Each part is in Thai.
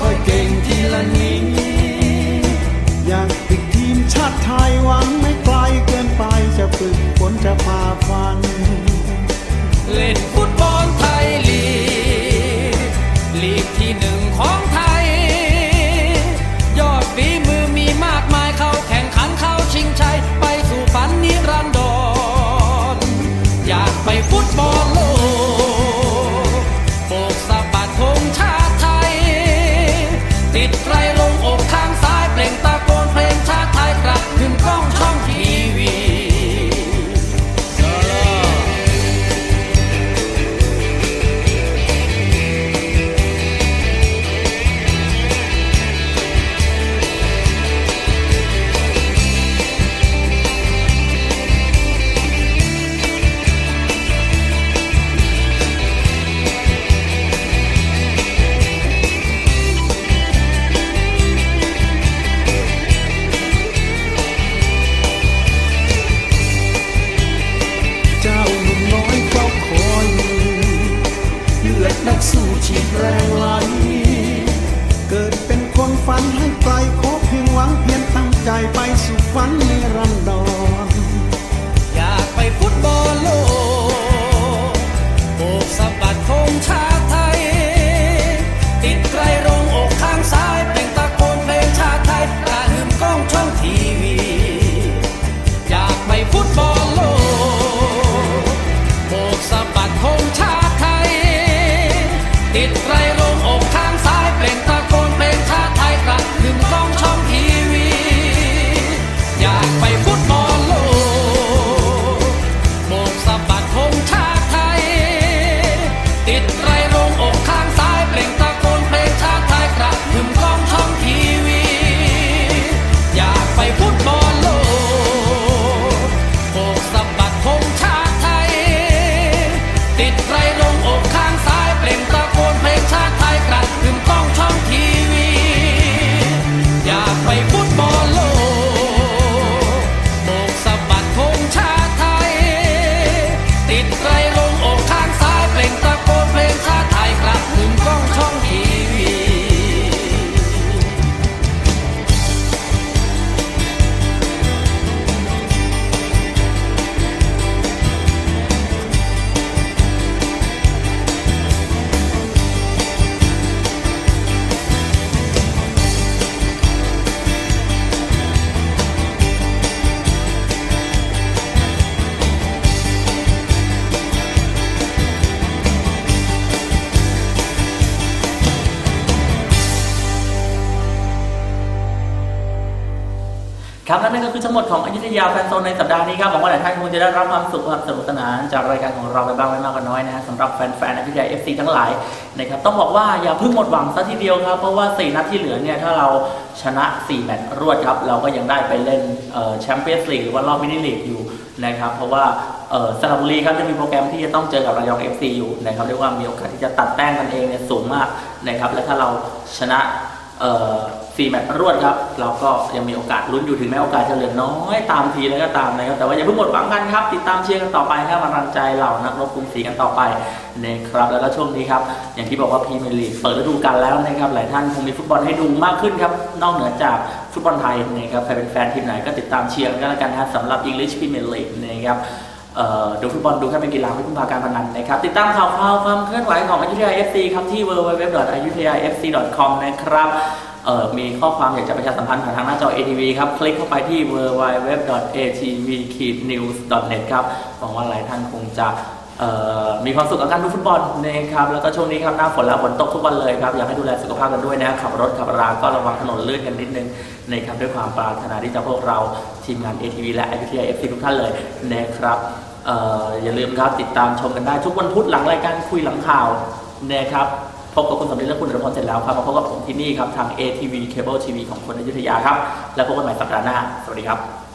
ค่อยเก่งทีละนี้อยากติดทีมชาติไทยหวังไม่ ใจไปสุพรรณนิรันดรอยากไปฟุตบอล ครับและนั่นก็คือทั้งหมดของอยุธยา FanZone ในสัปดาห์นี้ครับหวังว่าหลายท่านคงจะได้รับความสุขความสนุกสนานจากรายการของเราไปบ้างไม่มากก็น้อยนะฮะสำหรับแฟนๆอยุธยา FC ทั้งหลายนะครับต้องบอกว่าอย่าเพิ่งหมดหวังซะทีเดียวครับ เพราะว่า 4 นัดที่เหลือเนี่ยถ้าเราชนะ 4 แมตช์รวดครับ เราก็ยังได้ไปเล่น Champions League หรือว่ารอบ mini league อยู่นะครับเพราะว่าสระบุรีครับจะมีโปรแกรมที่จะต้องเจอกับระยอง FC อยู่นะครับเรียกว่ามีโอกาสที่จะตัดแต้มกันเองเนี่ยสูงมากนะครับและถ้าเราชนะ สี่แมตช์รวดครับ เราก็ยังมีโอกาสลุ้นอยู่ถึงแม้โอกาสจะเหลือน้อยตามทีแล้วก็ตามนะครับ แต่ว่าอย่าเพิ่งหมดหวังกันครับ ติดตามเชียร์กันต่อไปให้กำลังใจเหล่านักรบกรุงศรีกันต่อไปนะครับ แล้วก็ช่วงนี้ครับ อย่างที่บอกว่าพรีเมียร์ลีกเปิดฤดูกาลแล้วนะครับ หลายท่านคงมีฟุตบอลให้ดูมากขึ้นครับ นอกเหนือจากฟุตบอลไทยนะครับ ใครเป็นแฟนทีมไหนก็ติดตามเชียร์กันแล้วกันนะครับสำหรับ English Premier League นะครับ ดูฟุตบอลดูแค่เป็นกีฬาไม่พึ่งพาการพนันนะครับ ติดตามข่าวคราวความเคลื่อนไหวของอยุธยา FC ครับที่ www.ayutthayafc.com นะครับมีข้อความอยากจะประชาสัมพันธ์ผ่านทางหน้าจอ ATV ครับ คลิกเข้าไปที่ www.atv-news.net ครับหวังว่าหลายท่านคงจะมีความสุขกับการดูฟุตบอลนะครับแล้วก็ช่วงนี้ครับหน้าฝนแล้วฝนตกทุกวันเลยครับอยากให้ดูแลสุขภาพกันด้วยนะขับรถขับราก็ระวังถนนลื่นกันนิดนึงนะครับด้วยความปรารถนาที่จะพวกเราทีมงาน ATV และอยุธยา FC ทุกท่านเลยนะครับ อย่าลืมครับติดตามชมกันได้ทุกวันพุธหลังรายการคุยหลังข่าวนะครับพบกับคุณสำเร็จและคุณอนุพรเสร็จแล้วครับมาพบกับผมที่นี่ครับ ทาง ATV Cable TV ของคนอยุธยาครับ แล้วพบกันใหม่สัปดาห์หน้า สวัสดีครับ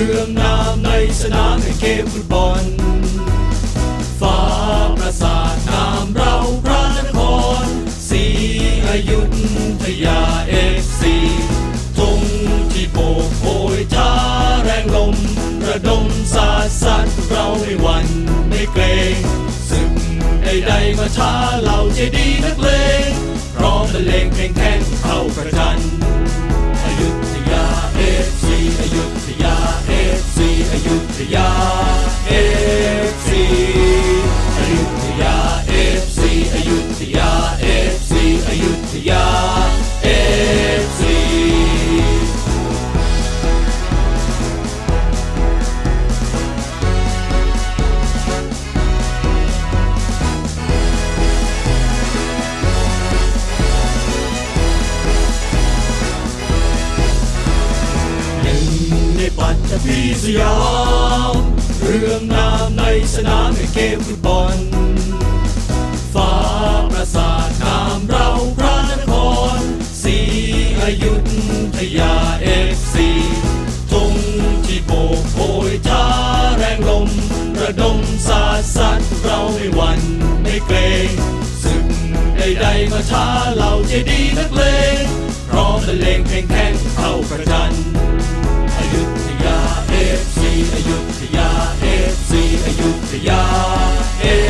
รื่องนามในสนามในเกมฟุตบอล ฟ้าประสาทนามเราพระนครศรีอยุธยาเอฟซีธงที่โบกโอยท้าแรงลม ระดมสาดสัตว์เราไม่หวั่นไม่เกรงศึกใดๆมาท้าเราใจดีนักเลงพร้อมบรรเลงเพลงแข่งเข้าประจัน ปัตตภีสยาม เรื่องนามในสนามในเกมฟุตบอลฟ้าประสาทนามเราพระนครศรีอยุธยาเอฟซีธงที่โบกโอยท้าแรงลม ระดมสาดสัตว์เราไม่หวั่นไม่เกรงศึกใดๆมาท้าเราใจดีนักเลง เลงเพลงแข่งเข้าประจันอยุธยาเอฟซีอยุธยาเอฟซีอยุธยาเอ